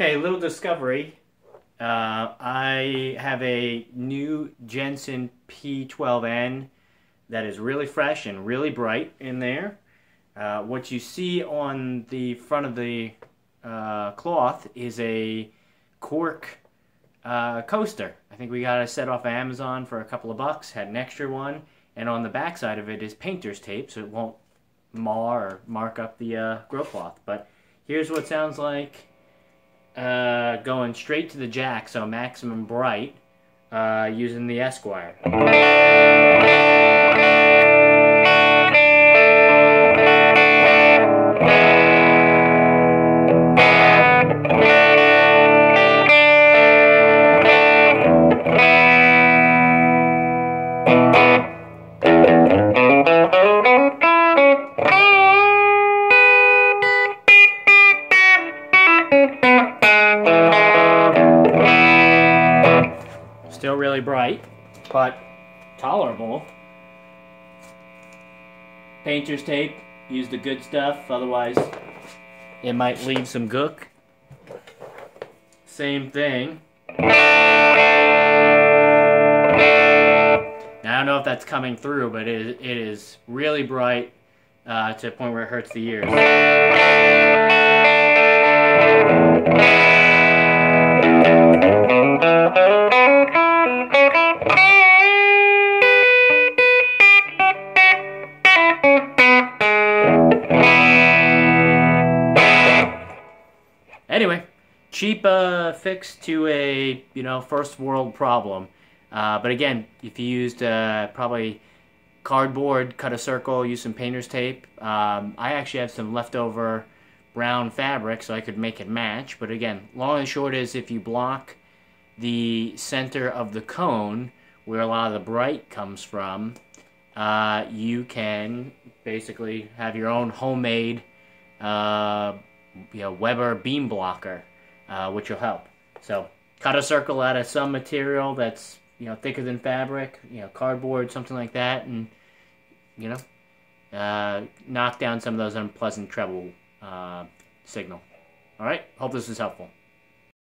Okay, little discovery. Uh, I have a new Jensen P12N that is really fresh and really bright in there. Uh, what you see on the front of the uh, cloth is a cork uh, coaster. I think we got a set off of Amazon for a couple of bucks, had an extra one, and on the back side of it is painter's tape so it won't mar or mark up the uh, grill cloth. But here's what sounds like uh, going straight to the jack, so maximum bright, uh, using the Esquire. Still really bright, but tolerable. Painter's tape, use the good stuff, otherwise it might leave some gook. Same thing. Now, I don't know if that's coming through, but it, is really bright uh, to a point where it hurts the ears. Anyway, cheap uh, fix to a you know first world problem. Uh, but again, if you used uh, probably cardboard, cut a circle, use some painter's tape. Um, I actually have some leftover brown fabric, so I could make it match. But again, long and short is if you block the center of the cone, where a lot of the bright comes from, uh, you can basically have your own homemade uh, you know, Weber beam blocker, uh, which will help. So cut a circle out of some material that's you know thicker than fabric, you know, cardboard, something like that, and you know, uh, knock down some of those unpleasant treble uh, signal. All right, hope this was helpful.